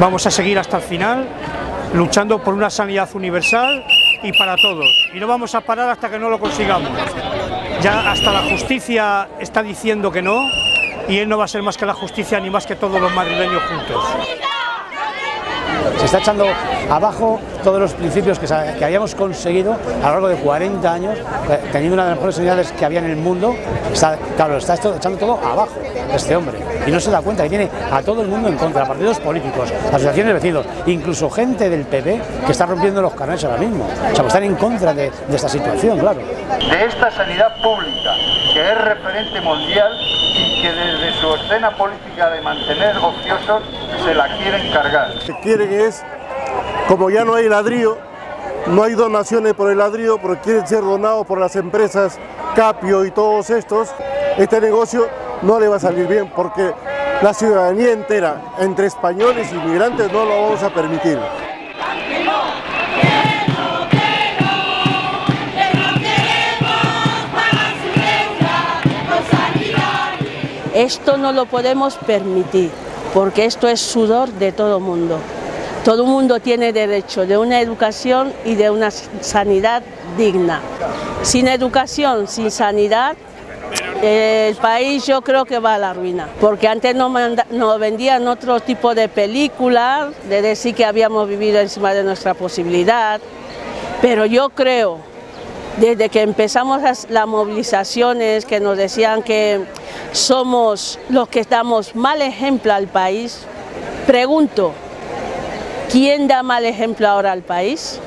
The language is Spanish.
Vamos a seguir hasta el final, luchando por una sanidad universal y para todos. Y no vamos a parar hasta que no lo consigamos. Ya hasta la justicia está diciendo que no, y él no va a ser más que la justicia ni más que todos los madrileños juntos. Se está echando abajo todos los principios que, que, habíamos conseguido a lo largo de 40 años, eh, teniendo una de las mejores sanidades que había en el mundo. Está, claro, está echando todo abajo este hombre y no se da cuenta que tiene a todo el mundo en contra, partidos políticos, asociaciones de vecinos, incluso gente del PP que está rompiendo los carnets ahora mismo. O sea, pues están en contra de, de esta situación, claro. De esta sanidad pública, que es referente mundial que desde su escena política de mantener ociosos se la quieren cargar. Lo que quieren es, como ya no hay ladrillo, no hay donaciones por el ladrillo, pero quieren ser donados por las empresas Capio y todos estos, este negocio no le va a salir bien porque la ciudadanía entera, entre españoles y inmigrantes, no lo vamos a permitir. Esto no lo podemos permitir, porque esto es sudor de todo mundo. Todo mundo tiene derecho de una educación y de una sanidad digna. Sin educación, sin sanidad, el país yo creo que va a la ruina, porque antes nos, no vendían otro tipo de películas, de decir que habíamos vivido encima de nuestra posibilidad, pero yo creo, desde que empezamos las, movilizaciones que nos decían que somos los que damos mal ejemplo al país, pregunto, ¿quién da mal ejemplo ahora al país?